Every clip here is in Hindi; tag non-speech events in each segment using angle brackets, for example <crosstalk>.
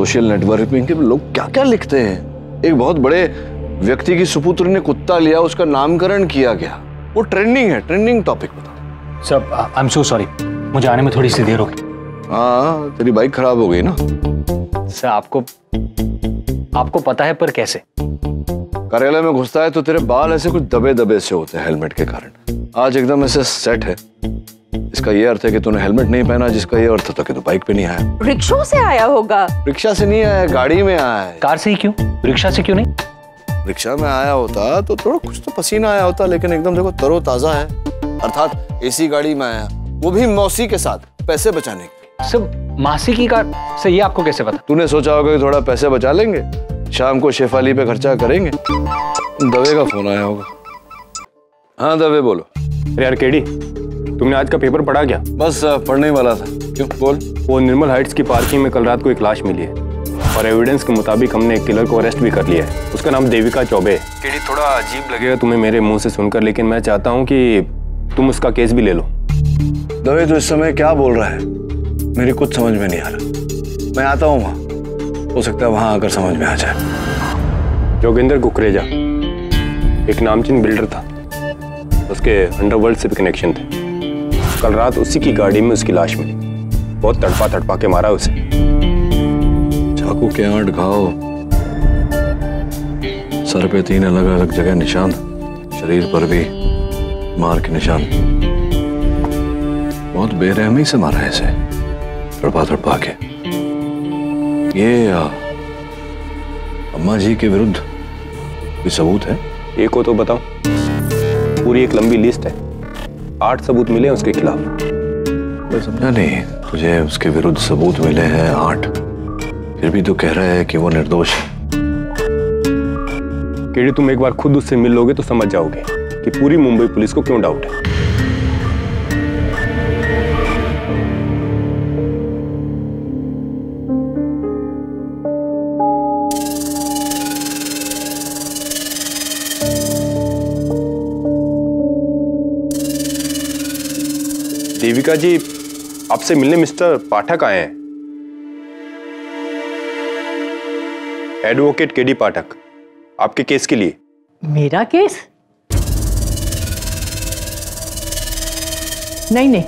सोशल नेटवर्किंग के लोग क्या क्या लिखते हैं? एक बहुत बड़े व्यक्ति की सुपुत्र ने कुत्ता लिया उसका नामकरण किया गया। वो ट्रेंडिंग है ट्रेंडिंग टॉपिक बता। Sir I am so sorry मुझे आने में थोड़ी सी देर होगी। हाँ तेरी बाइक खराब हो गई ना। सर आपको आपको पता है पर कैसे? कार्यालय में घुसता है तो तेरे बाल ऐसे कुछ दबे दबे से होते हैं हेलमेट के कारण। आज एकदम ऐसे सेट है। इसका ये अर्थ है कि तूने हेलमेट नहीं पहना जिसका ये अर्थ था कि तू बाइक पे नहीं आया। रिक्शों से आया होगा। रिक्शा से नहीं आया गाड़ी में आया है। कार से ही क्यों? रिक्शा से क्यों नहीं? रिक्शा में आया होता तो थोड़ा कुछ तो पसीना आया होता लेकिन एकदम देखो तरो ताज़ा है। अर्थात एसी गाड़ी में आया। वो भी मौसी के साथ पैसे बचाने के सर मासी की कार से ये आपको कैसे पता? तूने सोचा होगा कि थोड़ा पैसे बचा लेंगे? शाम को शेफाली पे खर्चा करेंगे? दवे का फ़ोन आया होगा। हाँ दवे बोलो। यार केडी तुमने आज का पेपर पढ़ा क्या? बस पढ़ने ही वाला था। क्यों? बोल। वो निर्मल हाइट्स की पार्किंग में कल रात को एक लाश मिली है। और एविडेंस के मुताबिक हमने एक किलर को अरेस्ट भी कर लिया है। उसका नाम देविका चौबे केडी थोड़ा अजीब लगेगा तुम्हें मेरे मुँह से सुनकर लेकिन मैं चाहता हूँ कि तुम उसका केस भी ले लो। दवे तो इस समय क्या बोल रहा है? मेरी कुछ समझ में नहीं आ रहा। मैं आता हूँ वहाँ। हो सकता है वहाँ आकर समझ में आ जाए। जोगिंदर कुकरेजा एक नामचीन बिल्डर था। उसके अंडरवर्ल्ड से भी कनेक्शन थे। कल रात उसी की गाड़ी में उसकी लाश मिली। बहुत तड़पा तड़पा के मारा उसे। चाकू के आठ घाव सर पे तीन अलग अलग जगह निशान शरीर पर भी मार के निशान। बहुत बेरहमी से मारा है इसे तड़पा तड़पा के। ये आ, अम्मा जी के विरुद्ध कोई सबूत है? एक को तो बताओ पूरी एक लंबी लिस्ट है। आठ सबूत मिले हैं उसके खिलाफ। मैं समझा नहीं। तुझे उसके विरुद्ध सबूत मिले हैं आठ। फिर भी तू कह रहा है कि वो निर्दोष है। केडी तुम एक बार खुद उससे मिल लोगे तो समझ जाओगे कि पूरी मुंबई पुलिस को क्यों डाउट है। जी आपसे मिलने मिस्टर पाठक आए हैं। एडवोकेट केडी पाठक आपके केस के लिए। मेरा केस? नहीं नहीं।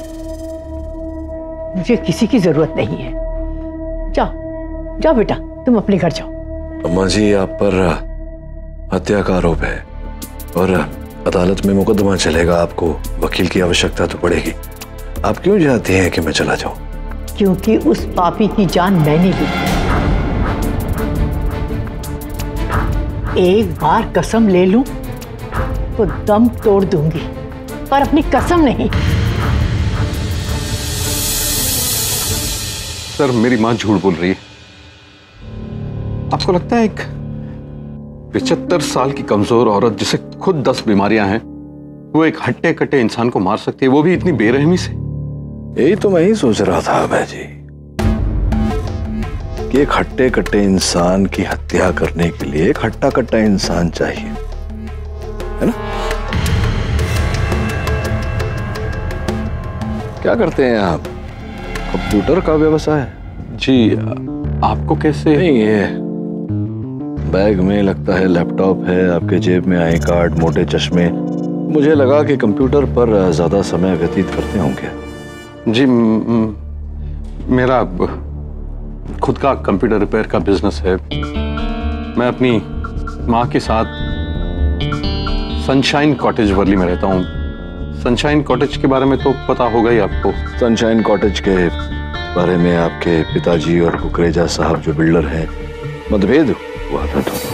मुझे किसी की ज़रूरत नहीं है। जाओ जाओ बेटा तुम अपने घर जाओ। अम्मा जी आप पर हत्या का आरोप है। और अदालत में मुकदमा चलेगा आपको वकील की आवश्यकता तो पड़ेगी। आप क्यों चाहती हैं कि मैं चला जाऊँ? क्योंकि उस पापी की जान मैंने ली एक बार कसम ले लूँ तो दम तोड़ दूँगी पर अपनी कसम नहीं। सर मेरी माँ झूठ बोल रही है। आपको लगता है एक पिछहत्तर साल की कमज़ोर औरत जिसे खुद दस बीमारियाँ हैं वो एक हट्टे कट्टे इंसान को मार सकती है वो भी इतनी बेरहमी से? यही तो मैं ही सोच रहा था अभय जी कि एक हट्टे कट्टे इंसान की हत्या करने के लिए एक हट्टा कट्टा इंसान चाहिए है ना? क्या करते हैं आप? कंप्यूटर का व्यवसाय? जी आपको कैसे? नहीं ये बैग में लगता है लैपटॉप है आपके जेब में आई कार्ड मोटे चश्मे। मुझे लगा कि कंप्यूटर पर ज़्यादा समय व्यतीत करते होंगे। जी मेरा खुद का कंप्यूटर रिपेयर का बिज़नेस है। मैं अपनी माँ के साथ सनशाइन कॉटेज वर्ली में रहता हूँ। सनशाइन कॉटेज के बारे में तो पता होगा ही आपको। सनशाइन कॉटेज के बारे में आपके पिताजी और कुकरेजा साहब जो बिल्डर हैं, मतभेद हुआ था दोनों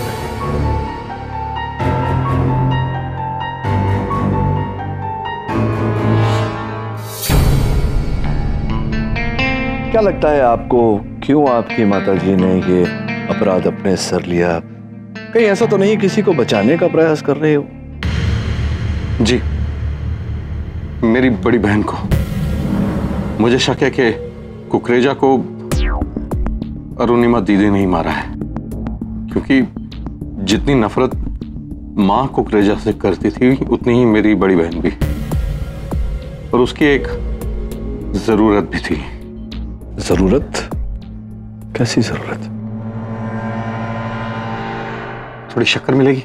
क्या लगता है आपको क्यों आपकी माताजी ने ये अपराध अपने सर लिया? कहीं ऐसा तो नहीं किसी को बचाने का प्रयास कर रहे हो? जी। मेरी बड़ी बहन को। मुझे शक है कि कुकरेजा को अरुणिमा दीदी ने ही मारा है। क्योंकि जितनी नफरत माँ कुकरेजा से करती थी, उतनी ही मेरी बड़ी बहन भी। और उसकी एक ज़रूरत भी थी। ज़रूरत? कैसी ज़रूरत? थोड़ी शक्कर मिलेगी।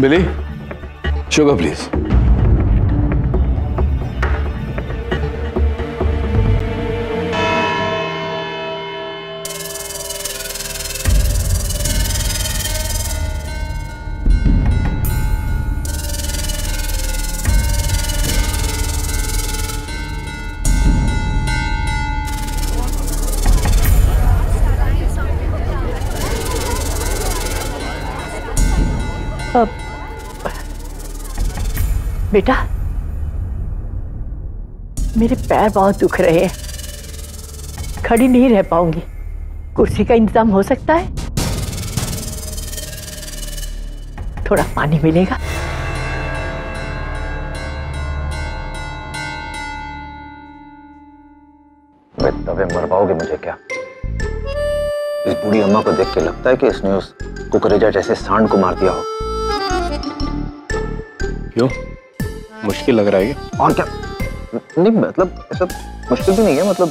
बिली शुगर प्लीज़ अब बेटा, मेरे पैर बहुत दुख रहे हैं। खड़ी नहीं रह पाऊँगी। कुर्सी का इंतज़ाम हो सकता है? थोड़ा पानी मिलेगा? वे तवे मरवाओगे मुझे क्या? इस बूढ़ी अम्मा को देख के लगता है कि इसने उस कुकरेजा जैसे सांड को मार दिया हो। क्यों? मुश्किल लग रहा है क्या? और क्या? नहीं मतलब ऐसा मुश्किल भी नहीं है मतलब।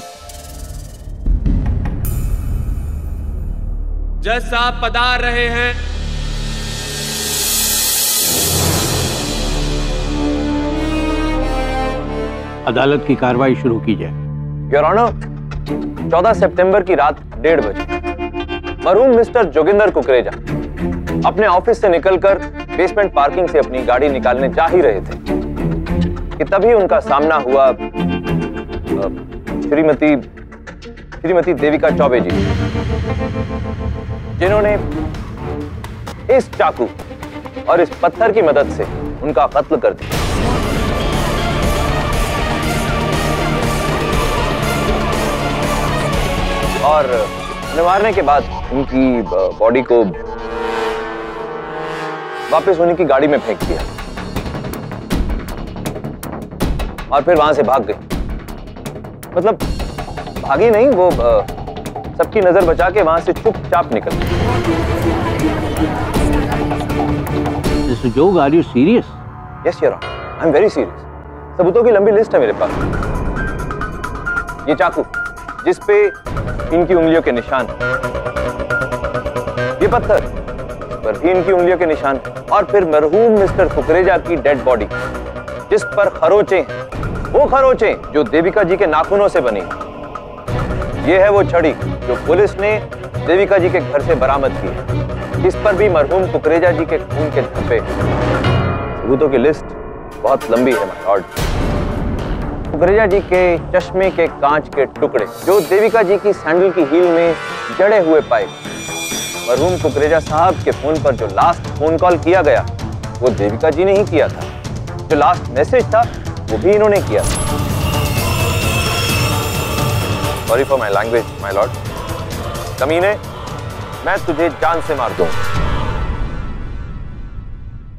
जज साहब पधार रहे हैं। अदालत की कार्रवाई शुरू की जाए। योर ऑनर 14 सितंबर की रात डेढ़ बजे। मरूम मिस्टर जोगिंदर कुकरेजा अपने ऑफ़िस से निकलकर बेसमेंट पार्किंग से अपनी गाड़ी निकालने जा ही रहे थे। कि तभी उनका सामना हुआ श्रीमती श्रीमती देविका चौबे जी। जिन्होंने इस चाकू और इस पत्थर की मदद से उनका कत्ल कर दिया। और मारने के बाद उनकी बॉडी को वापस उन्हीं की गाड़ी में फेंक दिया। और फिर वहाँ से भाग गई। मतलब भागी नहीं वो सबकी नज़र बचा के वहाँ से चुपचाप निकल are you serious yes your I am very serious सबूतों की लंबी लिस्ट है मेरे पास। ये चाकू जिस पे इनकी उंगलियों के निशान ये पत्थर पर भी इनकी उंगलियों के निशान और फिर मरहूम मिस्टर कुकरेजा की डेड बॉडी जिस पर खरोचे, वो खरोचे जो देविका जी के नाखूनों से बनी। ये है वो छड़ी जो पुलिस ने देविका जी के घर से बरामद की इस पर भी मरहूम कुकरेजा जी के खून के धब्बे सबूतों की लिस्ट बहुत लंबी है माय कुकरेजा जी के चश्मे के कांच के टुकड़े जो देविका जी की सैंडल की हील में जड़े हुए पाए मरहूम कुकरेजा साहब के फ़ोन पर जो लास्ट फ़ोन कॉल किया गया, वो देविका जी ने ही किया था। जो लास्ट मैसेज था, वो भी इन्होंने किया था। Sorry for my language my lord कमीने, मैं तुझे जान से मार दूँगा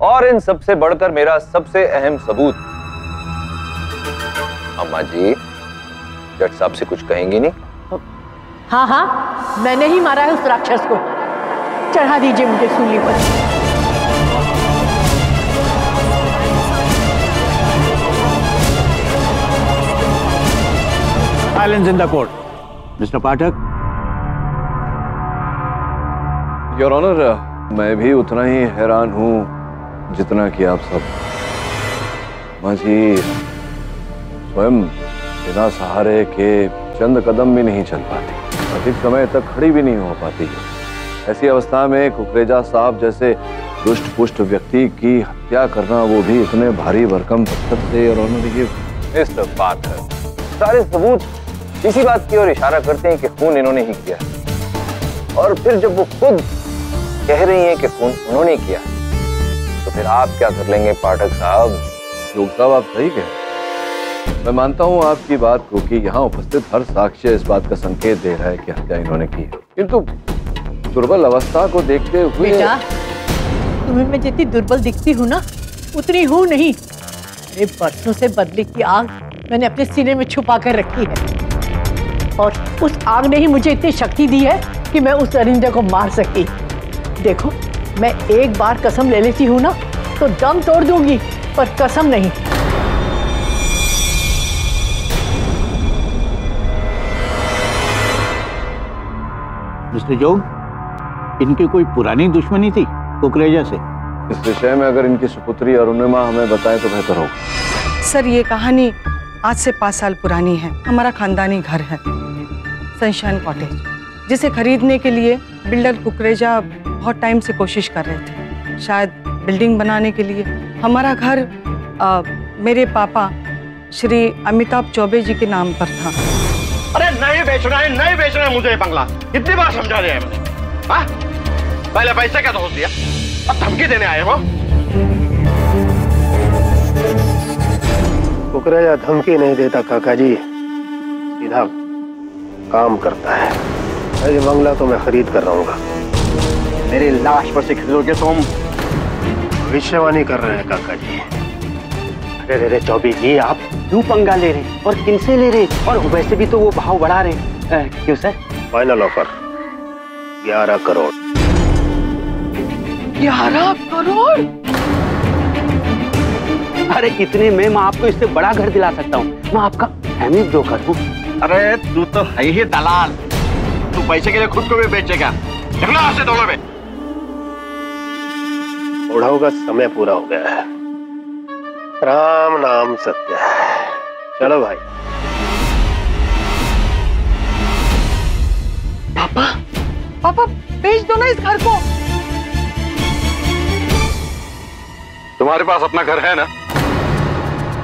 और इन सबसे बढ़कर मेरा सबसे अहम सबूत। अम्मा जी, जज साहब से कुछ कहेंगी नहीं? हाँ हाँ मैंने ही मारा है उस राक्षस को। चढ़ा दीजिए मुझे सूली पर। Silence in the court Mr Pathak your honour मैं भी उतना ही हैरान हूँ जितना कि आप सब। माँ स्वयं बिना सहारे के चंद कदम भी नहीं चल पाती। अधिक समय तक खड़ी भी नहीं हो पाती। ऐसी अवस्था में कुकरेजा साहब जैसे दुष्ट पुष्ट व्यक्ति की हत्या करना वो भी इतने भारी भरकम पत्थर से और ये मिस्टर पार्कर सारे सबूत इसी बात की ओर इशारा करते हैं कि खून इन्होंने ही किया और फिर जब वो खुद कह रही हैं कि खून उन्होंने किया तो फिर आप क्या कर लेंगे पाठक साहब? योग साहब, आप सही कह मैं मानता हूँ आपकी बात को कि यहाँ उपस्थित हर साक्ष्य इस बात का संकेत दे रहा है कि हत्या इन्होंने की है। किंतु दुर्बल अवस्था को देखते हुए बेटा तुम्हें मैं जितनी दुर्बल दिखती हूँ ना उतनी हूँ नहीं। अरे बरसों से बदले की आग मैंने अपने सीने में छुपा कर रखी है। और उस आग ने ही मुझे इतनी शक्ति दी है कि मैं उस अरिंदे को मार सकी। देखो मैं एक बार कसम ले लेती हूँ ना तो दम तोड़ दूँगी पर कसम नहीं। मिस्टर जोग? इनकी कोई पुरानी दुश्मनी थी कुकरेजा से? इस विषय में अगर इनकी सुपुत्री अरुणिमा हमें बताएँ तो बेहतर होगा। सर ये कहानी आज से पाँच साल पुरानी है। हमारा खानदानी घर है सनशाइन कॉटेज जिसे खरीदने के लिए बिल्डर कुकरेजा बहुत टाइम से कोशिश कर रहे थे। शायद बिल्डिंग बनाने के लिए। हमारा घर आ, मेरे पापा श्री अमिताभ चौबे जी के नाम पर था। अरे नहीं बेचना है नहीं बेचना है मुझे बंगला। कितनी बार समझा दिया है मैंने। हाँ? पहले पैसे का दोष दिया। अब धमकी देने आए हो। कुकरेजा धमकी नहीं देता काका जी सीधा काम करता है। और ये बंगला तो मैं खरीद कर रहूँगा। मेरी लाश पर से खरीदोगे तुम। भविष्यवाणी कर रहे हैं काका जी अरे अरे चौबे जी आप क्यों पंगा ले रहे और किन से ले रहे और वैसे भी तो वो भाव बढ़ा रहे अ, क्यों सर? फाइनल ऑफ़र ग्यारह करोड़। ग्यारह करोड़? अरे इतने में मैं आपको इससे बड़ा घर दिला सकता हूँ। मैं आपका फैमिली ब्रोकर हूँ अरे तू तो है ही दलाल। तू पैसे के लिए खुद को भी बेचेगा। निकलो से दोनों में। बुढ़ाओं का समय पूरा हो गया है। राम नाम सत्य है। चलो भाई। पापा पापा बेच दो ना इस घर को। तुम्हारे पास अपना घर है ना?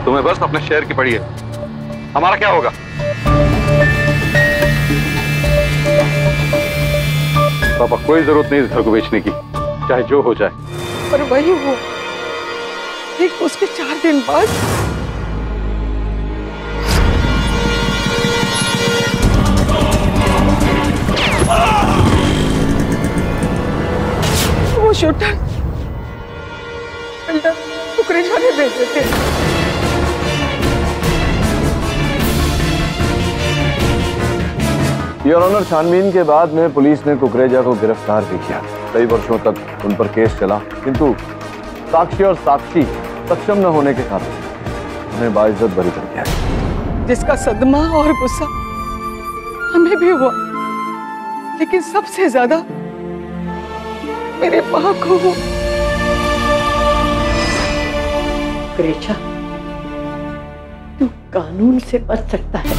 तुम्हें बस अपने शहर की पड़ी है। हमारा क्या होगा? पापा कोई ज़रूरत नहीं इस घर को बेचने की चाहे जो हो जाए। पर वही वो ठीक उसके चार दिन बाद। वो शूटर। बिल्डर टुकड़े जाने भेजे थे योर ऑनर छानबीन के बाद में पुलिस ने कुकरेजा को गिरफ़्तार भी किया। कई वर्षों तक उन पर केस चला किंतु साक्षी और साक्षी सक्षम न होने के कारण उन्हें बाइज्जत बरी कर दिया जिसका सदमा और गुस्सा हमें भी हुआ लेकिन सबसे ज़्यादा मेरे माँ को तू कानून से बच सकता है।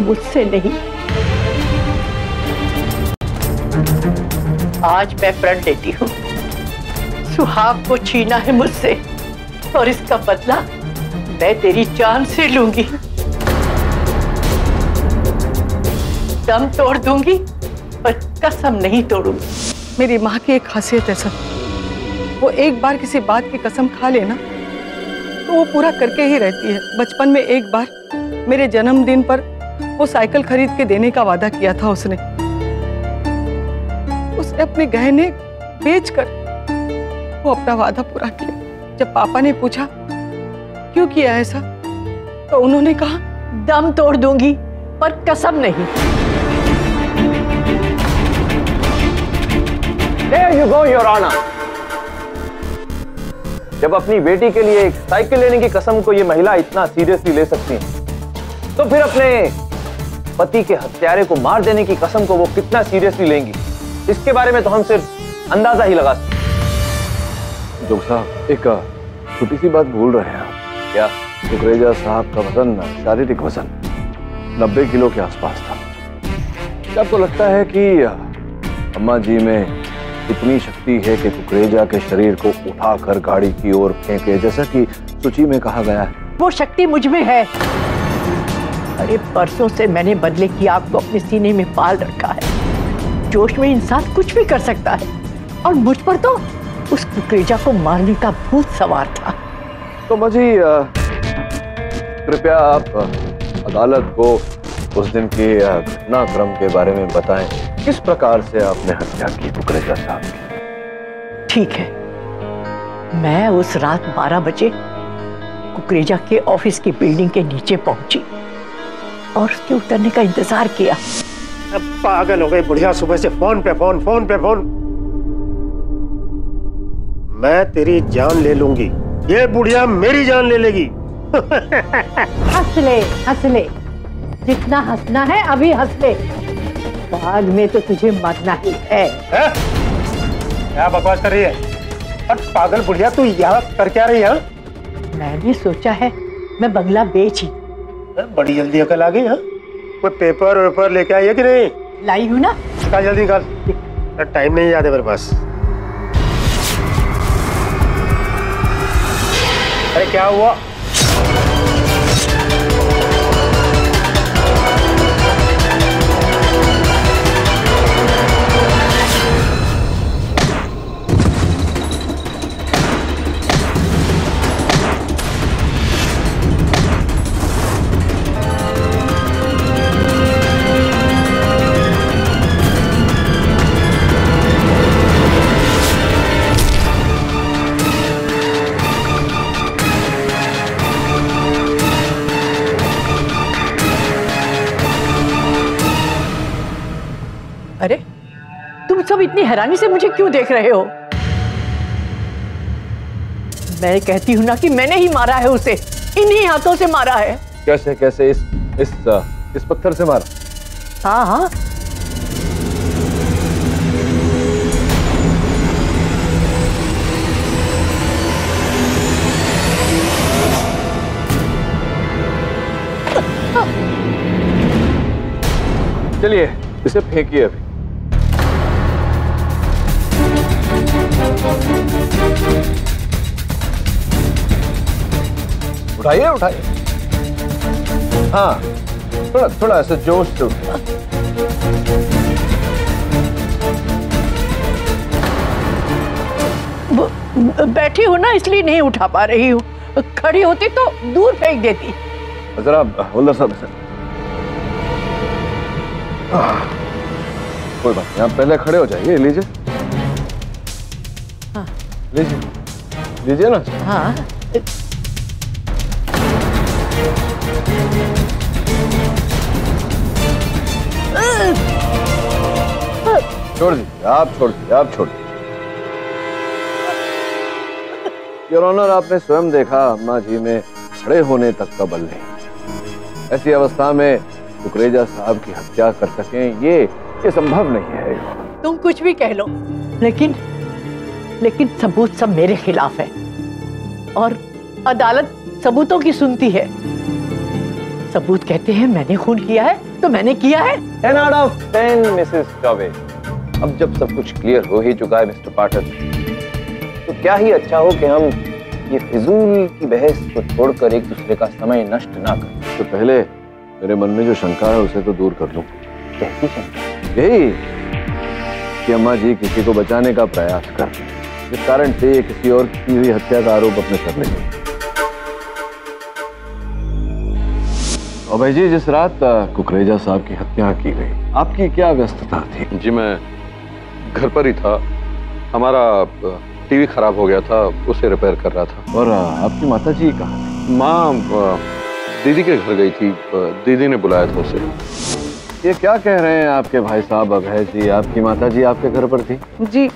मुझसे नहीं। आज मैं प्रण लेती हूँ। सुहाग को छीना है मुझसे, और इसका बदला मैं तेरी जान से लूँगी। दम तोड़ दूँगी। पर कसम नहीं तोड़ूँगी मेरी माँ की एक खासियत है सर। वो एक बार किसी बात की कसम खा लेना तो वो पूरा करके ही रहती है। बचपन में एक बार मेरे जन्मदिन पर वो साइकिल खरीद के देने का वादा किया था उसने। उसने अपने गहने बेचकर वो अपना वादा पूरा किया। जब पापा ने पूछा क्यों किया ऐसा? तो उन्होंने कहा दम तोड़ दूँगी पर कसम नहीं। There you go, Your Honor. जब अपनी बेटी के लिए एक साइकिल लेने की कसम को ये महिला इतना सीरियसली ले सकती है तो फिर अपने पति के हत्यारे को मार देने की कसम को वो कितना सीरियसली लेंगी? इसके बारे में तो हम सिर्फ़ अंदाज़ा ही लगा सकते जोग साहब एक छोटी सी बात भूल रहे हैं आप। क्या? कुकरेजा साहब का वज़न शारीरिक वज़न नब्बे किलो के आसपास था। क्या आपको लगता है कि अम्मा जी में इतनी शक्ति है कि कुकरेजा के शरीर को उठाकर गाड़ी की ओर फेंके जैसा कि सूची में कहा गया है। वो शक्ति मुझमें है। अरे परसों से मैंने बदले की आग को अपने सीने में पाल रखा है। जोश में इंसान कुछ भी कर सकता है। और मुझ पर तो उस कुकरेजा को मारने का भूत सवार था। तो मजी कृपया आप अदालत को उस दिन के घटनाक्रम के बारे में बताएँ। किस प्रकार से आपने हत्या की कुकरेजा साहब की ठीक है। मैं उस रात 12 बजे कुकरेजा के ऑफ़िस की बिल्डिंग के नीचे पहुँची और उसके उतरने का इंतज़ार किया। अब पागल हो गई बुढ़िया। सुबह से फ़ोन पे फ़ोन फ़ोन पे फ़ोन। मैं तेरी जान ले लूँगी। ये बुढ़िया मेरी जान ले लेगी। <laughs> हंस ले हंस ले। जितना हंसना है अभी हंस ले। बाद में तो तुझे मरना ही है। क्या बकवास कर रही है? और पागल बुढ़िया तू यहाँ कर क्या रही है हाँ? मैंने सोचा है मैं बंगला बेच ही। बड़ी जल्दी अकल आ गई हाँ? कोई पेपर वेपर लेके आई है कि नहीं? लाई हूँ ना। निकाल जल्दी निकाल। टाइम नहीं याद है मेरे पास। अरे क्या हुआ? सब इतनी हैरानी से मुझे क्यों देख रहे हो? मैं कहती हूँ ना कि मैंने ही मारा है उसे। इन्हीं हाथों से मारा है। कैसे कैसे? इस इस इस पत्थर से मारा? हाँ हाँ। चलिए इसे फेंकिए अभी। उठाइए उठाइए। हाँ थोड़ा थोड़ा ऐसे जोश से ब- बैठी हूँ ना इसलिए नहीं उठा पा रही हूँ। खड़ी होती तो दूर फेंक देती। जरा हवलदार साहब कोई बात नहीं आप पहले खड़े हो जाइए लीजिए। हाँ। लीजिए। लीजिए ना। हाँ। छोड़ दीजिए आप छोड़ दीजिए आप छोड़ दीजिए। योर ऑनर आपने स्वयं देखा अम्मा जी में खड़े होने तक का बल नहीं। ऐसी अवस्था में कुकरेजा साहब की हत्या कर सकें ये ये संभव नहीं है तुम कुछ भी कह लो लेकिन लेकिन सबूत सब मेरे खिलाफ है। और अदालत सबूतों की सुनती है। सबूत कहते हैं मैंने खून किया है तो मैंने किया है। Ten out of ten Mrs Choubey अब जब सब कुछ क्लियर हो ही चुका है मिस्टर पाठक तो क्या ही अच्छा हो कि हम ये फिजूल की बहस को छोड़कर एक दूसरे का समय नष्ट ना करें। तो पहले मेरे मन में जो शंका है उसे तो दूर कर लूँ। कैसी शंका? यही कि अम्मा जी किसी को बचाने का प्रयास कर जिस कारण से ये किसी और की हुई हत्या का आरोप अपने सर ले और भाई जी जिस रात कुकरेजा साहब की हत्या की गई आपकी क्या व्यस्तता थी? जी मैं घर पर ही था। हमारा टीवी खराब हो गया था उसे रिपेयर कर रहा था। और आपकी माता जी कहाँ? माँ दीदी के घर गई थी दीदी ने बुलाया था उसे। ये क्या कह रहे हैं आपके भाई साहब अभय जी? आपकी माता जी आपके घर पर थी? जी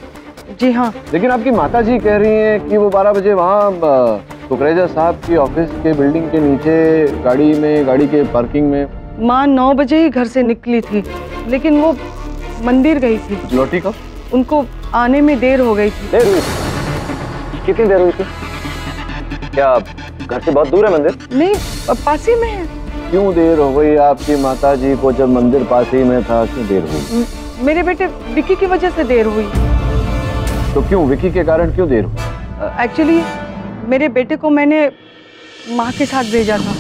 जी हाँ। लेकिन आपकी माता जी कह रही हैं कि वो 12 बजे वहाँ कुकरेजा साहब की ऑफ़िस के बिल्डिंग के नीचे गाड़ी में गाड़ी के पार्किंग में। माँ नौ बजे ही घर से निकली थी लेकिन वो मंदिर गई थी। लौटी कब? उनको आने में देर हो गई थी। देर हुई? कितनी देर हुई थी? क्या घर से बहुत दूर है मंदिर? नहीं पास ही में है। क्यों देर हो गई? आपकी माता जी को जब मंदिर पास ही में था क्यों देर हुई। मेरे बेटे विकी की वजह से देर हुई। तो क्यों? विकी के कारण क्यों देर हुई? एक्चुअली मेरे बेटे को मैंने माँ के साथ भेजा था।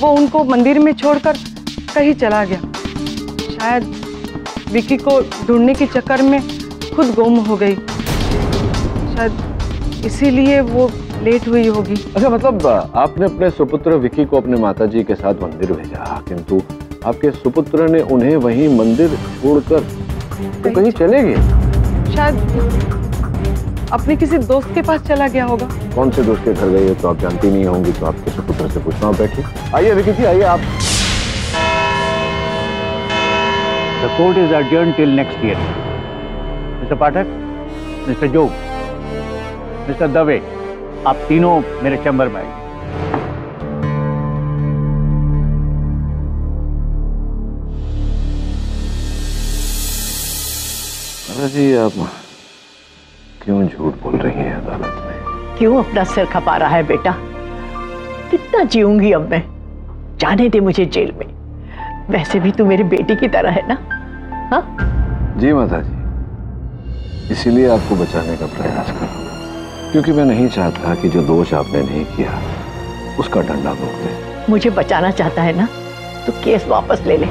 वो उनको मंदिर में छोड़कर कहीं चला गया। शायद विकी को ढूँढने के चक्कर में खुद गुम हो गई। शायद इसीलिए वो लेट हुई होगी। अच्छा मतलब आपने अपने सुपुत्र विकी को अपने माताजी के साथ मंदिर भेजा किंतु आपके सुपुत्र ने उन्हें वहीं मंदिर छोड़कर तो कहीं चले गए? शायद अपने किसी दोस्त के पास चला गया होगा। कौन से दोस्त के घर गए हो तो आप जानती नहीं होंगी तो आपके सुपुत्र से पूछना आप बैठिए। आइए विकी जी आइए आप। The court is adjourned till next year. Mr. Pathak, Mr. Jog, Mr. Dave, आप तीनों मेरे चैम्बर में आइए जी आप क्यों झूठ बोल रही हैं अदालत में क्यों अपना सिर खपा रहा है बेटा कितना जीऊँगी अब मैं जाने दे मुझे जेल में वैसे भी तू मेरी बेटी की तरह है ना हाँ जी माता जी इसीलिए आपको बचाने का प्रयास कर रहा हूँ। क्योंकि मैं नहीं चाहता कि जो दोष आपने नहीं किया उसका डंडा भोग दे। मुझे बचाना चाहता है ना? तो केस वापस ले ले।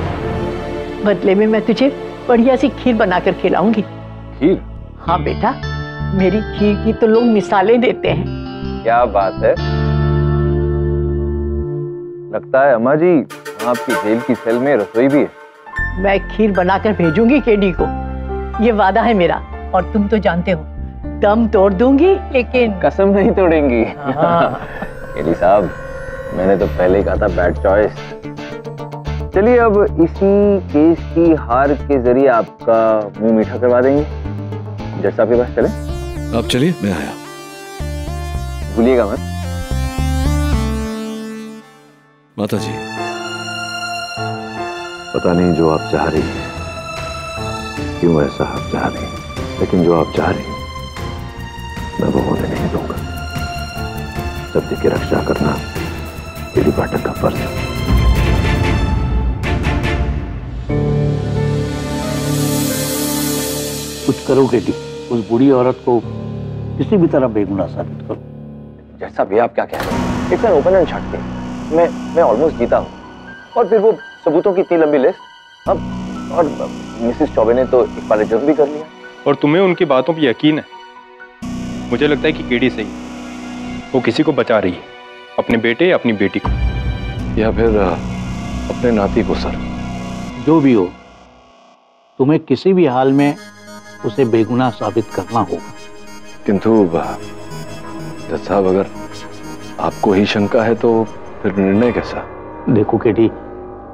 बदले में मैं तुझे बढ़िया सी खीर बनाकर खिलाऊँगी। खीर? हाँ बेटा मेरी खीर की तो लोग मिसालें देते हैं। क्या बात है? लगता है अम्मा जी आपकी जेल की सेल में रसोई भी है। मैं खीर बनाकर भेजूँगी केडी को। ये वादा है मेरा। और तुम तो जानते हो। दम तोड़ दूँगी लेकिन कसम नहीं तोड़ेंगी। हाँ। <laughs> साहब मैंने तो पहले ही कहा था बैड चॉइस चलिए अब इसी केस की हार के ज़रिए आपका मुँह मीठा करवा देंगे। जैसा आपके पास चले। आप चलिए मैं आया। भूलिएगा मत। माता जी पता नहीं जो आप चाह रही हैं। क्यों ऐसा आप चाह रही हैं? लेकिन जो आप चाह रहे हैं, मैं वो होने नहीं दूँगा। सत्य की रक्षा करना मेरी पाठक का फ़र्ज़ है। कुछ करो केटी उस बूढ़ी औरत को किसी भी तरह बेगुनाह साबित करो। जैसा भी आप क्या कह रहे हैं। एन ओपन एंड केस मैं मैं ऑलमोस्ट जीता हूँ। और फिर वो सबूतों की इतनी लंबी लिस्ट अब, और मिसेस चौबे ने तो बार जज भी कर लिया। और तुम्हें उनकी बातों पर यकीन है। मुझे लगता है कि केडी सही वो किसी को बचा रही है। अपने बेटे या अपनी बेटी को। या फिर अपने नाती को सर। जो भी हो तुम्हें किसी भी हाल में उसे बेगुनाह साबित करना होगा। किंतु जज साहब अगर आपको ही शंका है तो फिर निर्णय कैसा? देखो केटी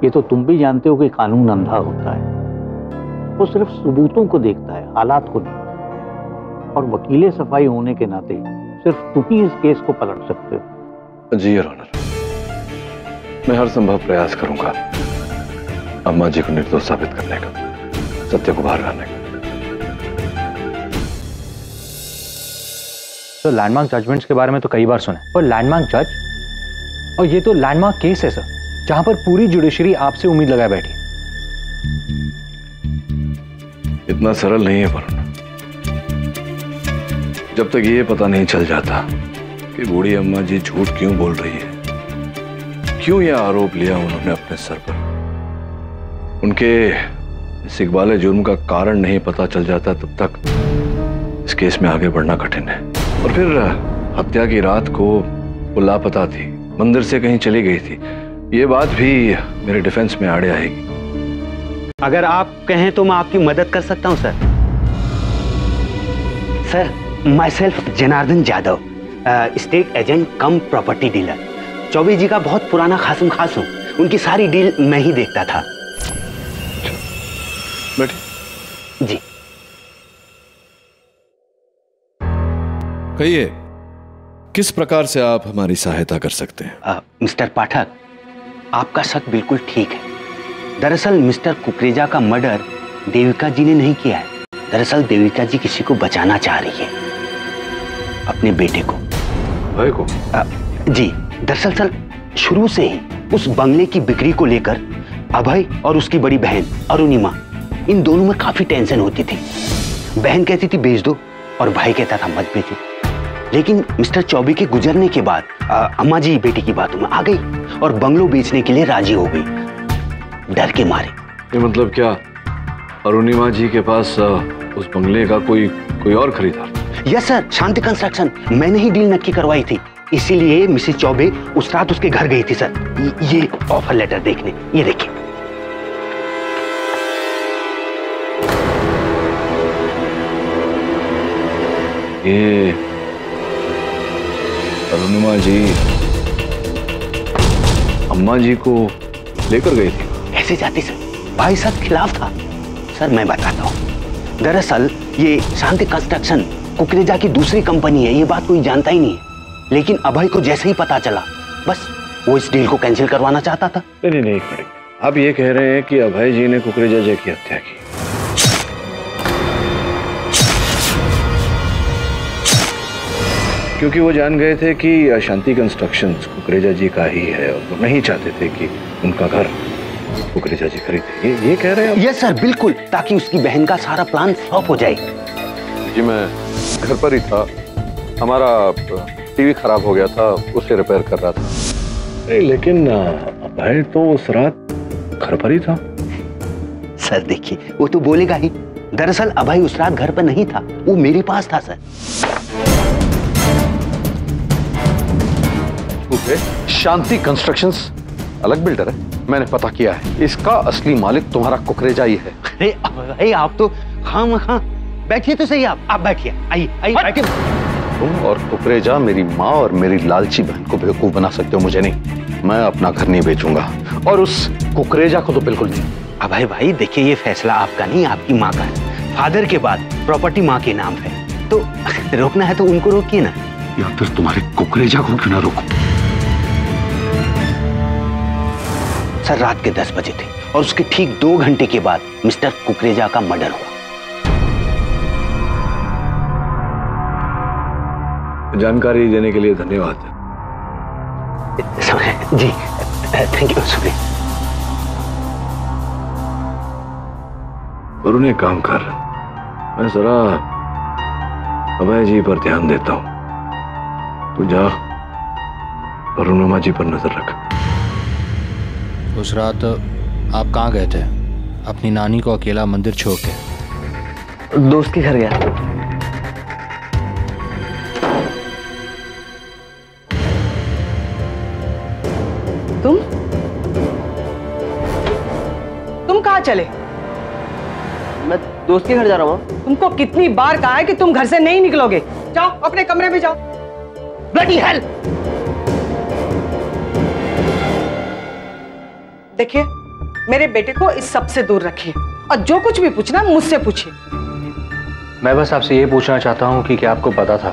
ये तो तुम भी जानते हो कि कानून अंधा होता है। वो सिर्फ़ सबूतों को देखता है हालात को नहीं। और वकीले सफ़ाई होने के नाते सिर्फ़ तुम ही इस केस को पलट सकते हो। जी योर ऑनर मैं हर संभव प्रयास करूँगा अम्मा जी को निर्दोष साबित करने का सत्य को बाहर लाने का। तो लैंडमार्क जजमेंट्स के बारे में तो कई बार सुना है। और लैंडमार्क जज और ये तो लैंडमार्क केस है सर जहाँ पर पूरी जुडिशरी आपसे उम्मीद लगाए बैठी है। इतना सरल नहीं है वरुण। जब तक ये पता नहीं चल जाता कि बूढ़ी अम्मा जी झूठ क्यों बोल रही है, क्यों यह आरोप लिया उन्होंने अपने सर पर? उनके इस इकबाल जुर्म का कारण नहीं पता चल जाता तब तक इस केस में आगे बढ़ना कठिन है। और फिर हत्या की रात को वो लापता थी, मंदिर से कहीं चली गई थी। ये बात भी मेरे डिफेंस में आड़े आएगी। अगर आप कहें तो मैं आपकी मदद कर सकता हूँ sir. Sir myself Janardan Jadhav estate agent cum property dealer Choubey ji का बहुत पुराना खासम खास हूँ। उनकी सारी डील मैं ही देखता था। बैठे जी। कहिए किस प्रकार से आप हमारी सहायता कर सकते हैं? अ, मिस्टर पाठक आपका शक बिल्कुल ठीक है। दरअसल मिस्टर कुकरेजा का मर्डर देविका जी ने नहीं किया है। दरअसल देविका जी किसी को बचाना चाह रही है। अपने बेटे को। भाई को? अ, जी। दरअसल सर शुरू से ही उस बंगले की बिक्री को लेकर अभय और उसकी बड़ी बहन अरुणिमा इन दोनों में काफ़ी टेंशन होती थी। बहन कहती थी बेच दो। और भाई कहता था मत बेचो लेकिन मिस्टर चौबे के गुजरने के बाद अम्मा जी बेटी की बातों में आ गई और बंगलो बेचने के लिए राज़ी हो गई। डर के मारे। ये मतलब क्या? अरुणिमा जी के पास उस बंगले का कोई कोई और खरीदार यस सर शांति कंस्ट्रक्शन मैंने ही डील नक्की करवाई थी। इसीलिए मिसेस चौबे उस रात उसके घर गई थी सर ये- ये ऑफ़र लेटर देखने। ये देखिए। ये अरुणिमा जी अम्मा जी को लेकर गई थी। कैसे जाती, सर? भाई साहब खिलाफ था। सर, मैं बताता हूँ। दरअसल, ये शांति कंस्ट्रक्शन कुकरेजा की दूसरी कंपनी है, ये बात कोई जानता ही नहीं है। लेकिन अभय को जैसे ही पता चला, बस वो इस डील को कैंसिल करवाना चाहता था। नहीं नहीं एक मिनट। आप ये कह रहे हैं कि अभय जी ने कुकरेजा जय की हत्या की। क्योंकि वो जान गए थे कि शांति कंस्ट्रक्शन कुकरेजा जी का ही है, और वो नहीं चाहते थे कि उनका घर खरीदे ये ये कह रहे हैं यस सर बिल्कुल ताकि उसकी बहन का सारा प्लान फ्लॉप हो जाए। जी मैं घर पर ही था। हमारा टीवी खराब हो गया था उसे रिपेयर कर रहा था। नहीं लेकिन अभय तो उस रात घर पर ही था। सर देखिए वो तो बोलेगा ही दरअसल अभय उस रात घर पर नहीं था वो मेरे पास था सर शांति कंस्ट्रक्शंस अलग बिल्डर है। मैंने पता किया है। इसका असली मालिक तुम्हारा कुकरेजा ही है। <laughs> अरे अभय आप तो हाँ हाँ बैठिए तो सही आप। आप बैठिए। आइए आइए बैठिए। तुम और कुकरेजा मेरी माँ और मेरी लालची बहन को बेवकूफ़ बना सकते हो मुझे नहीं। मैं अपना घर नहीं बेचूँगा। और उस कुकरेजा को तो बिल्कुल नहीं। अभय भाई देखिए ये फैसला आपका नहीं आपकी माँ का है। फादर के बाद प्रॉपर्टी माँ के नाम है। तो <laughs> रोकना है तो उनको रोकिए ना। या फिर तुम्हारे कुकरेजा को क्यों ना रोको? सर रात के दस बजे थे और उसके ठीक दो घंटे के बाद मिस्टर कुकरेजा का मर्डर हुआ। जानकारी देने के लिए धन्यवाद। जी थैंक यू शुक्रिया वरुण एक काम कर। मैं जरा अभय जी पर ध्यान देता हूँ। तू जा अरुणिमा जी पर नज़र रख। उस रात आप कहाँ गए थे? अपनी नानी को अकेला मंदिर छोड़ के। दोस्त के घर गया। तुम? तुम कहाँ चले? मैं दोस्त के घर जा रहा हूँ। तुमको कितनी बार कहा है कि तुम घर से नहीं निकलोगे? जाओ अपने कमरे में जाओ। ब्लडी हेल देखिए मेरे बेटे को इस सबसे दूर रखिए और जो कुछ भी पूछना मुझसे पूछिए। मैं बस आपसे ये पूछना चाहता हूँ कि क्या आपको पता था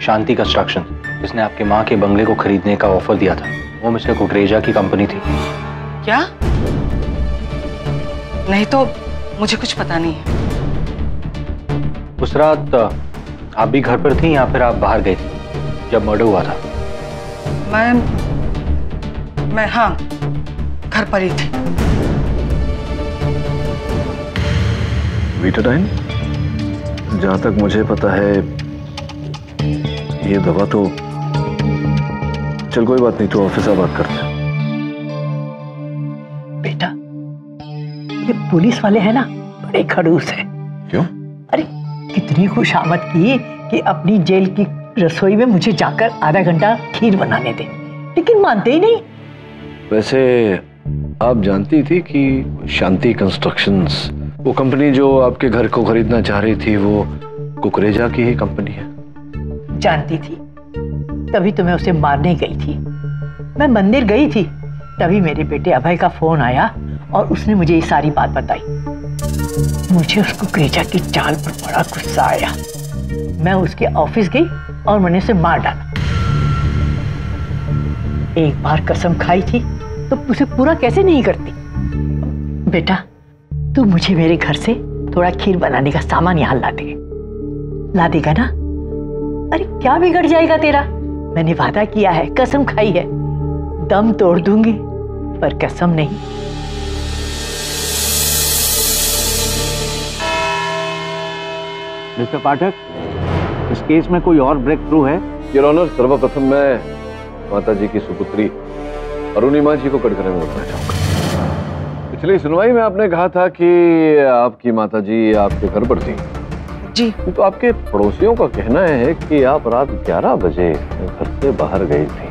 शांति कंस्ट्रक्शन जिसने आपके माँ के बंगले को खरीदने का ऑफ़र दिया था? वो मिस्टर कुकरेजा की कंपनी थी। क्या? नहीं तो मुझे कुछ पता नहीं है। उस रात आप भी घर पर थी या फिर आप बाहर गए थी जब मर्डर हुआ था? मैं मैं हाँ। घर पर ही थी। वीटाडाइन जहाँ तक मुझे पता है ये दवा तो चल कोई बात नहीं तो ऑफ़िस आ बात करते बेटा ये पुलिस वाले हैं ना बड़े खड़ूस हैं। क्यों? अरे कितनी खुशामद की कि अपनी जेल की रसोई में मुझे जाकर आधा घंटा खीर बनाने दे। लेकिन मानते ही नहीं। वैसे आप जानती थी कि शांति कंस्ट्रक्शंस वो कंपनी जो आपके घर को खरीदना चाह रही थी, वो कुकरेजा की ही कंपनी है। जानती थी? तभी तो मैं उसे मारने गई थी। मैं मंदिर गई थी, तभी मेरे बेटे अभय का फ़ोन आया और उसने मुझे ये सारी बात बताई। मुझे उस कुकरेजा की चाल पर बड़ा गुस्सा आया। मैं उसके ऑफ़िस गई और मैंने उसे मार डाला। एक बार कसम खाई थी तो उसे पूरा कैसे नहीं करती? बेटा तू मुझे मेरे घर से थोड़ा खीर बनाने का सामान यहाँ ला दे ला देगा ना? अरे क्या बिगड़ जाएगा तेरा? मैंने वादा किया है कसम खाई है। दम तोड़ दूँगी पर कसम नहीं। मिस्टर पाठक इस केस में कोई और ब्रेक थ्रू है? योर ऑनर सर्वप्रथम मैं माता जी की सुपुत्री अरुणिमा जी को कटघरे में बोलना चाहूँगा। पिछली सुनवाई में आपने कहा था कि आपकी माता जी आपके घर पर थी। जी। तो आपके पड़ोसियों का कहना है कि आप रात 11 बजे घर से बाहर गई थी।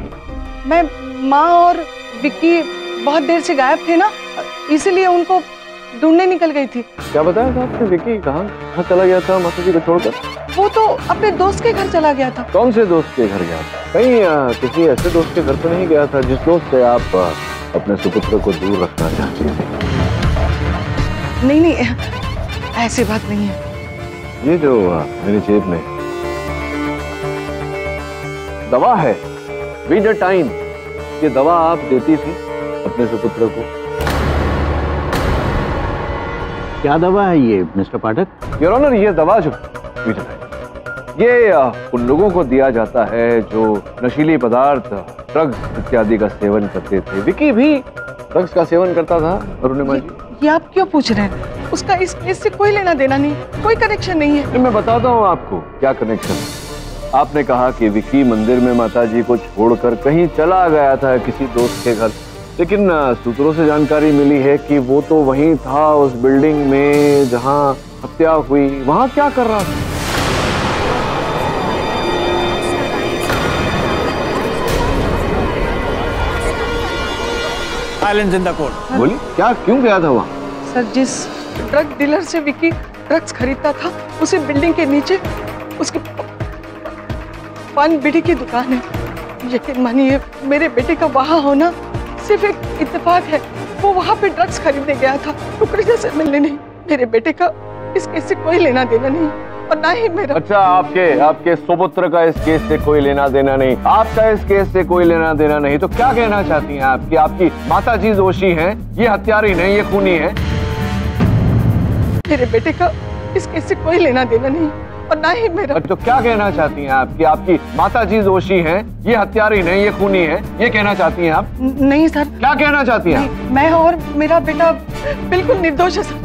मैं माँ और विक्की बहुत देर से गायब थे ना इसीलिए उनको ढूँढने निकल गई थी। क्या बताया था आपने विकी? कहाँ कहाँ चला गया था माता जी को छोड़कर? वो तो अपने दोस्त के घर चला गया था। कौन से दोस्त के घर गया था? कहीं किसी ऐसे दोस्त के घर तो नहीं गया था जिस दोस्त से आप अपने सुपुत्र को दूर रखना चाहती थी। नहीं नहीं ऐसी बात नहीं है। ये जो मेरी जेब में दवा है वीडाटाइन ये दवा आप देती थी अपने सुपुत्र को? क्या दवा है ये मिस्टर पाठक? योर ऑनर ये दवा जो ये उन लोगों को दिया जाता है जो नशीली पदार्थ ड्रग्स इत्यादि का सेवन करते थे। विकी भी ड्रग्स का सेवन करता था अरुणिमा जी। ये आप क्यों पूछ रहे हैं? उसका इस केस से कोई लेना देना नहीं कोई कनेक्शन नहीं है। मैं बताता हूँ आपको क्या कनेक्शन आपने कहा कि विकी मंदिर में माता जी को छोड़कर कहीं चला गया था किसी दोस्त के घर। लेकिन सूत्रों से जानकारी मिली है कि वो तो वहीं था उस बिल्डिंग में जहाँ हत्या हुई। वहाँ क्या कर रहा था? साइलेंस इन द कोर्ट बोली क्या क्यों गया था वहाँ? सर जिस ड्रग डीलर से विकी ड्रग्स खरीदता था उसी बिल्डिंग के नीचे उसकी पान बीड़ी की दुकान है। यकीन मानिए मेरे बेटे का वहाँ होना सिर्फ़ एक इत्तेफाक है। वो वहाँ पे ड्रग्स खरीदने गया था। टुकड़े से मिलने नहीं। मेरे बेटे का इस केस से कोई लेना देना नहीं। और ना ही मेरा। अच्छा आपके आपके सुपुत्र का इस केस से कोई लेना देना नहीं। आपका इस केस से कोई लेना देना नहीं। तो क्या कहना चाहती हैं आप कि आपकी माता जी दोषी हैं? ये हत्यारी नहीं ये खूनी है? मेरे बेटे का इस केस से कोई लेना देना नहीं। और ना ही मेरा तो क्या कहना चाहती हैं आप कि आपकी माता जी दोषी हैं ये हत्यारी नहीं ये खूनी है ये कहना चाहती हैं आप? न- नहीं सर। क्या कहना चाहती हैं मैं और मेरा बेटा बिल्कुल निर्दोष है सर।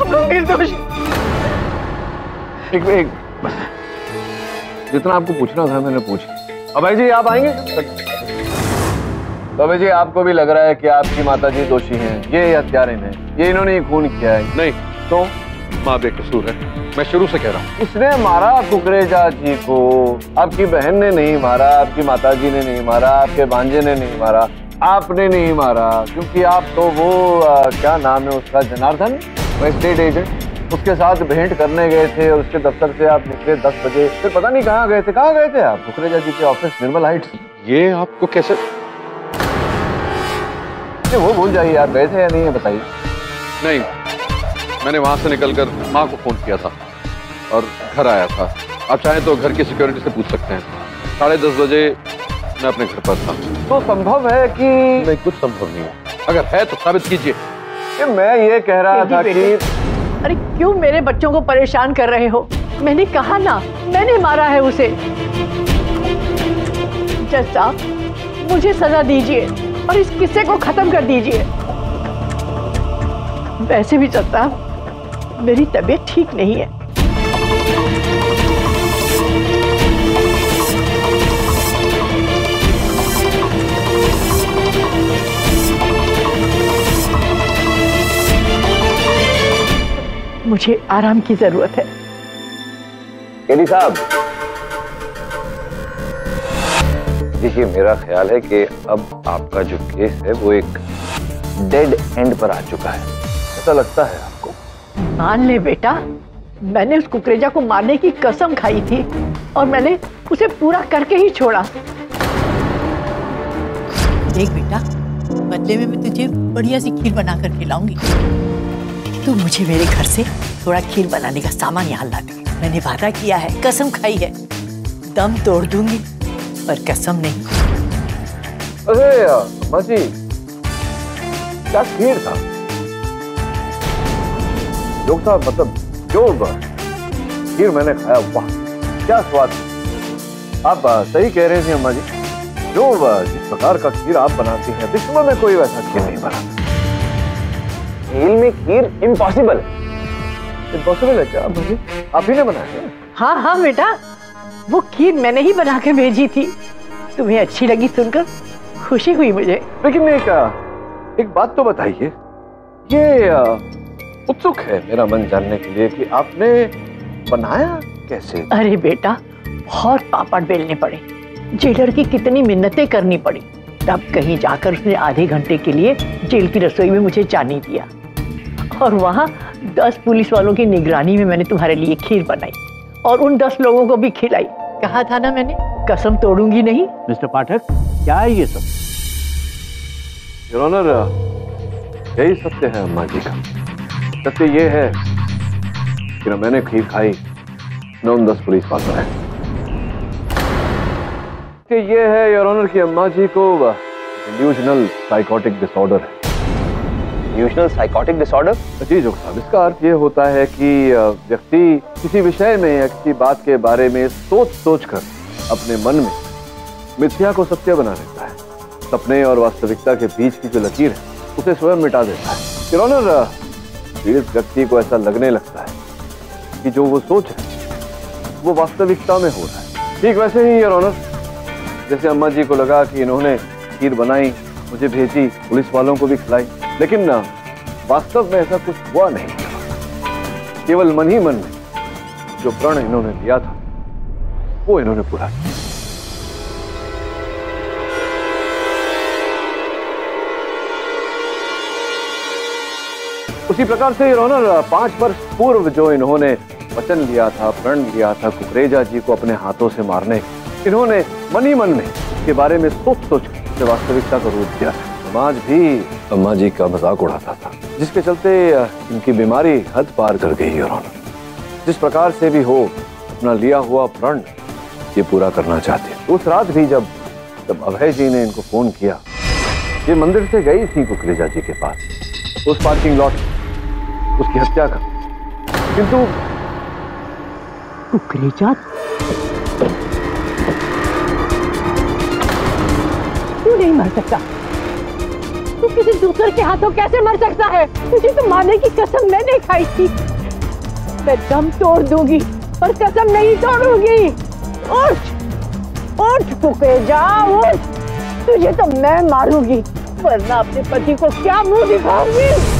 हम लोग निर्दोष एक एक जितना आपको पूछना था मैंने पूछ लिया। अब भाई जी आप आएँगे? तो भाई जी आपको भी लग रहा है कि आपकी माता जी दोषी हैं ये हत्यारिन है ये इन्होंने खून किया है। नहीं तो? माँ बेकसूर है। मैं शुरू से कह रहा हूँ। इसने मारा कुकरेजा जी को। आपकी बहन ने नहीं मारा आपकी माता जी ने नहीं मारा आपके भांजे ने नहीं मारा आपने नहीं मारा क्योंकि आप तो वो आ, क्या नाम है उसका जनार्दन? स्टेट एजेंट उसके साथ भेंट करने गए थे और उसके दफ्तर से आप निकले दस बजे। फिर पता नहीं कहाँ गए थे कहाँ गए थे आप? कुकरेजा जी के ऑफ़िस निर्मल हाइट्स ये आपको कैसे? नहीं, वो भूल जाइए आप गए थे या नहीं है बताइए। नहीं मैंने वहाँ से निकलकर माँ को फ़ोन किया था। और घर आया था। आप चाहें तो घर की सिक्योरिटी से पूछ सकते हैं। साढ़े दस बजे मैं अपने घर पर था। तो संभव है कि नहीं कुछ संभव नहीं है। अगर है तो साबित कीजिए। कि मैं ये कह रहा था कि अरे क्यों मेरे बच्चों को परेशान कर रहे हो? मैंने कहा ना मैंने मारा है उसे। जज साहब मुझे सजा दीजिए और इस किस्से को खत्म कर दीजिए। वैसे भी जज साहब मेरी तबीयत ठीक नहीं है। मुझे आराम की ज़रूरत है। केडी साहब। देखिए मेरा ख्याल है कि अब आपका जो केस है वो एक डेड एंड पर आ चुका है। ऐसा लगता है आपको? मान ले बेटा मैंने उस कुकरेजा को मारने की कसम खाई थी और मैंने उसे पूरा करके ही छोड़ा। देख बेटा बदले में मैं तुझे बढ़िया सी खीर बना कर खिलाऊँगी। तू मुझे मेरे घर से थोड़ा खीर बनाने का सामान यहाँ ला दे मैंने वादा किया है कसम खाई है। दम तोड़ दूँगी पर कसम नहीं। अरे क्या खीर था? जो था मतलब जो खीर मैंने खाया वाह क्या स्वाद आप सही कह रहे थे अम्मा जी जो जिस प्रकार का खीर आप बनाती हैं विश्व में कोई वैसा खीर नहीं बनाता खेल में खीर इम्पॉसिबल इम्पॉसिबल है क्या अम्मा आप ही ने बनाया है? हाँ बेटा। वो खीर मैंने ही बना के भेजी थी। तुम्हें अच्छी लगी सुनकर खुशी हुई मुझे। लेकिन एक एक बात तो बताइए। ये उत्सुक है मेरा मन जानने के लिए कि आपने बनाया कैसे? अरे बेटा बहुत पापड़ बेलने पड़े। जेलर की कितनी मिन्नतें करनी पड़ी। तब कहीं जाकर उसने आधे घंटे के लिए जेल की रसोई में मुझे जाने दिया। और वहाँ दस पुलिस वालों की निगरानी में मैंने तुम्हारे लिए खीर बनाई और उन दस लोगों को भी खिलाई। कहा था ना मैंने? कसम तोड़ूँगी नहीं। मिस्टर पाठक क्या है ये सब? योर ऑनर यही सत्य है अम्मा जी का। सत्य ये है कि न मैंने खीर खाई न उन दस पुलिस वालों ने कि ये है योर ऑनर की अम्मा जी को डिल्यूजनल साइकोटिक डिसऑर्डर है। Delusional psychotic disorder? जी जोग साहब इसका अर्थ ये होता है कि व्यक्ति किसी विषय में या किसी बात के बारे में सोच सोच कर अपने मन में मिथ्या को सत्य बना लेता है। सपने और वास्तविकता के बीच की जो लकीर है उसे स्वयं मिटा देता है। Honor, अ, पीड़ित व्यक्ति को ऐसा लगने लगता है कि जो वो सोच है, वो वास्तविकता में हो रहा है। ठीक वैसे ही योर ऑनर जैसे अम्मा जी को लगा कि इन्होंने खीर बनाई, मुझे भेजी, पुलिस वालों को भी खिलाई। लेकिन ना, वास्तव में ऐसा कुछ हुआ नहीं। केवल मन ही मन में जो प्रण इन्होंने दिया था, वो इन्होंने पूरा किया। उसी प्रकार से योर ऑनर पाँच वर्ष पूर्व जो इन्होंने वचन लिया था, प्रण लिया था कुकरेजा जी को अपने हाथों से मारने, इन्होंने मनी मन में इसके बारे में सोच सोच उसे वास्तविकता का रूप दिया। समाज भी अम्मा जी का मज़ाक उड़ाता था, जिसके चलते इनकी बीमारी हद पार कर गई ऑनर जिस प्रकार से भी हो, अपना लिया हुआ प्रण ये पूरा करना चाहते उस रात भी जब जब अभय जी ने इनको फ़ोन किया, ये मंदिर से गई थी कुकरेजा जी के पास। उस पार्किंग लॉट उसकी हत्या कर किंतु कुकरेजा तू नहीं मर सकता? तू किसी दूसरे के हाथों कैसे मर सकता है? तुझे तो मारने की कसम मैंने खाई थी। मैं दम तोड़ दूँगी पर कसम नहीं तोड़ूँगी। उठ! उठ, कुकरेजा, उठ! तुझे तो मैं मारूँगी, वरना अपने पति को क्या मुँह दिखाऊँगी?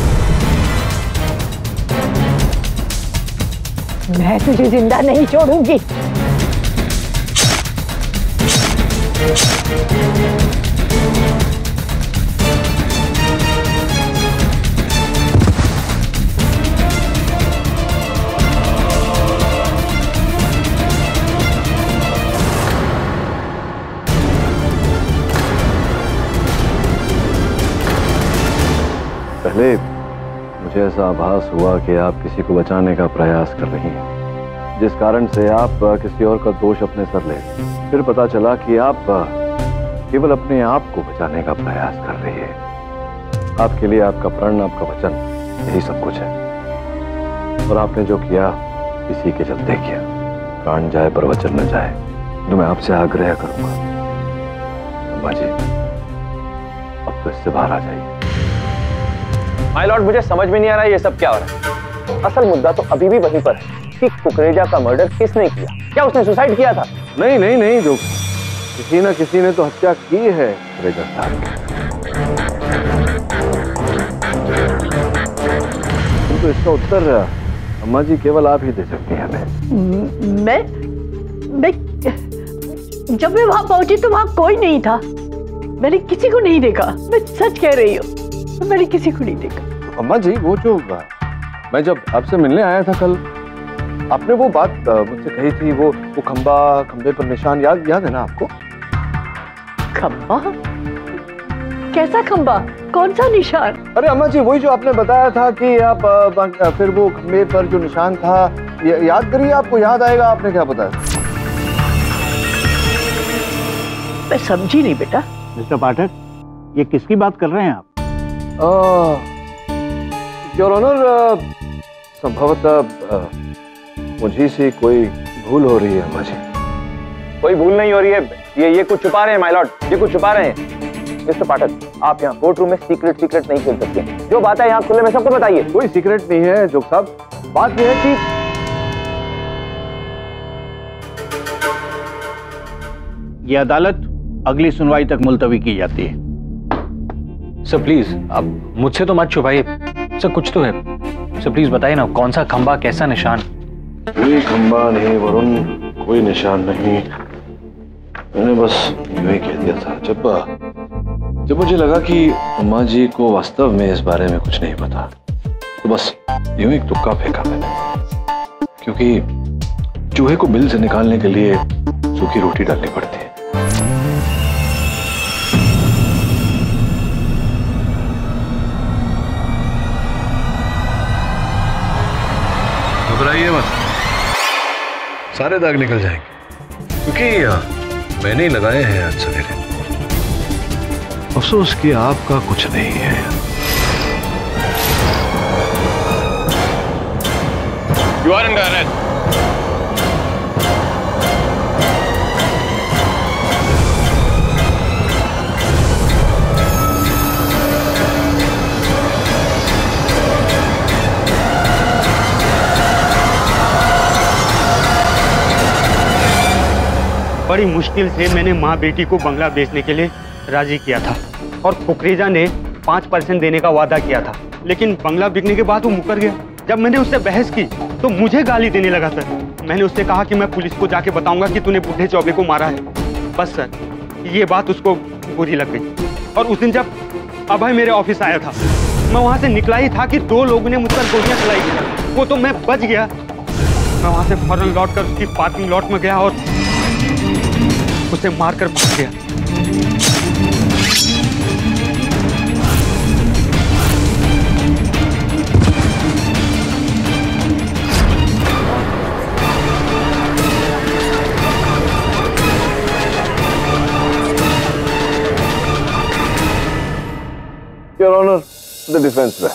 मैं तुझे ज़िंदा नहीं छोड़ूँगी। पहले मुझे ऐसा आभास हुआ कि आप किसी को बचाने का प्रयास कर रही हैं। जिस कारण से आप किसी और का दोष अपने सर ले फिर पता चला कि आप केवल अपने आप को बचाने का प्रयास कर रही है। आपके लिए आपका प्रण, आपका वचन, यही सब कुछ है। और आपने जो किया, इसी के चलते किया। प्राण जाए पर वचन न जाए तो मैं आपसे आग्रह करूँगा। अम्मा जी, अब तो इससे बाहर आ जाइए। माय लॉर्ड मुझे समझ में नहीं आ रहा ये सब क्या हो रहा है। असल मुद्दा तो अभी भी वहीं पर है कि कुकरेजा का मर्डर किसने किया? क्या उसने सुसाइड किया था? नहीं नहीं नहीं जो किसी न किसी ने तो हत्या की है साहब किंतु इसका उत्तर अम्मा जी केवल आप ही दे सकती हैं हमें। मैं मैं जब मैं वहाँ पहुँची तो वहाँ कोई नहीं था। मैंने किसी को नहीं देखा। मैं सच कह रही हूँ। मैंने किसी को नहीं देखा। अम्मा जी वो जो मैं जब आपसे मिलने आया था कल आपने वो बात मुझसे कही थी वो वो खंबा खंबे पर निशान याद याद है ना आपको? खंबा? कैसा खंबा? कौन सा निशान? अरे अम्मा जी वही जो आपने बताया था कि आप बा- फिर वो खंबे पर जो निशान था ये- याद करिए आपको याद आएगा आपने क्या बताया मैं समझी नहीं बेटा। मिस्टर पाठक ये किसकी बात कर रहे हैं आप? योर ऑनर संभवतः मुझे से कोई भूल हो रही है अम्मा जी। कोई भूल नहीं हो रही है। ये ये कुछ छुपा रहे हैं माय लॉर्ड ये कुछ छुपा रहे हैं। मिस्टर पाठक आप यहाँ कोर्ट रूम में सीक्रेट सीक्रेट नहीं खेल सकते। जो बात है यहाँ खुले में सबको बताइए। कोई सीक्रेट नहीं है जोग साहब। बात यह है कि ये अदालत अगली सुनवाई तक मुलतवी की जाती है। सर प्लीज़ अब मुझसे तो मत छुपाइए। सर कुछ तो है। सर प्लीज़ बताइए ना, कौन सा खंबा कैसा निशान? कोई खंबा नहीं, वरुण। कोई निशान नहीं। मैंने बस यूँ ही कह दिया था जब जब मुझे लगा कि अम्मा जी को वास्तव में इस बारे में कुछ नहीं पता तो बस यूँ ही तुक्का फेंका मैंने। क्योंकि चूहे को बिल से निकालने के लिए सूखी रोटी डालनी पड़ती है। घबराइए मत। सारे दाग निकल जाएँगे। क्योंकि हाँ, मैंने ही लगाए हैं आज सवेरे। अफसोस कि आपका कुछ नहीं है। यू आर इन बड़ी मुश्किल से मैंने माँ बेटी को बंगला बेचने के लिए राज़ी किया था। और कुकरेजा ने पाँच परसेंट देने का वादा किया था। लेकिन बंगला बिकने के बाद वो मुकर गया। जब मैंने उससे बहस की तो मुझे गाली देने लगा, सर। मैंने उससे कहा कि मैं पुलिस को जाके बताऊँगा कि तूने बुढ़े चौबे को मारा है। बस, सर, ये बात उसको बुरी लग गई। और उस दिन जब अभय मेरे ऑफ़िस आया था, मैं वहाँ से निकला ही था कि दो लोगों ने मुझ पर गोलियाँ चलाई। वो तो मैं बच गया। मैं वहाँ से फ़ौरन लौट कर उसकी पार्किंग लॉट में गया और उसे मारकर भाग गया। योर ऑनर द डिफेंस में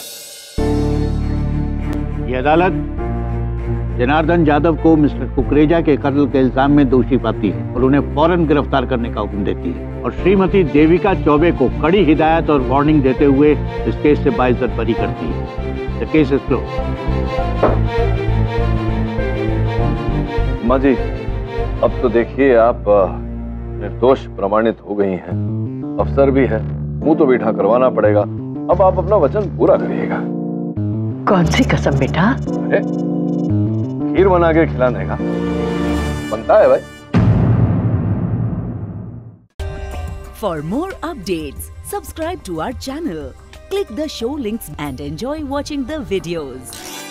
ये अदालत जनार्दन यादव को मिस्टर कुकरेजा के कत्ल के इल्ज़ाम में दोषी पाती है और उन्हें फ़ौरन गिरफ़्तार करने का हुक्म देती है। और श्रीमती देविका चौबे को कड़ी हिदायत और वार्निंग देते हुए इस केस से बाइज्जत बरी करती है। द केस इज़ क्लोज माँ जी अब तो देखिए आप निर्दोष प्रमाणित हो गई हैं। अफसर भी है। मुँह तो बैठा करवाना पड़ेगा। अब आप अपना वचन पूरा करिएगा। कौन सी कसम बेटा? अरे खीर बना के खिलाने का। बनता है भाई। For more update subscribe to our channel click the show links and enjoy watching the videos